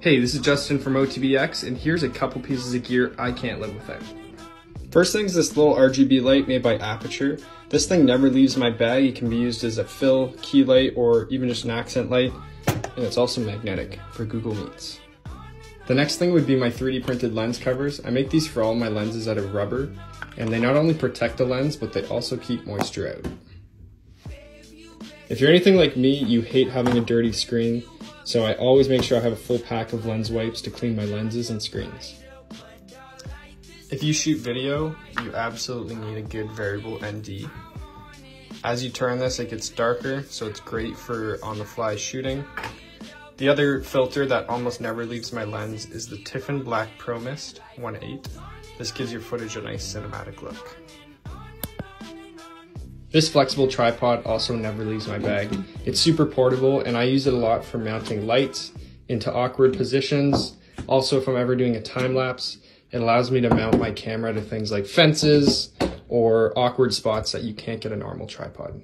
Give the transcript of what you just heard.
Hey, this is Justin from OTBX, and here's a couple pieces of gear I can't live without. First thing is this little RGB light made by Aputure. This thing never leaves my bag. It can be used as a fill, key light, or even just an accent light. And it's also magnetic for Google Meets. The next thing would be my 3D printed lens covers. I make these for all my lenses out of rubber, and they not only protect the lens, but they also keep moisture out. If you're anything like me, you hate having a dirty screen, so I always make sure I have a full pack of lens wipes to clean my lenses and screens. If you shoot video, you absolutely need a good variable ND. As you turn this, it gets darker, so it's great for on-the-fly shooting. The other filter that almost never leaves my lens is the Tiffen Black Pro Mist 1.8. This gives your footage a nice cinematic look. This flexible tripod also never leaves my bag. It's super portable and I use it a lot for mounting lights into awkward positions. Also, if I'm ever doing a time lapse, it allows me to mount my camera to things like fences or awkward spots that you can't get a normal tripod.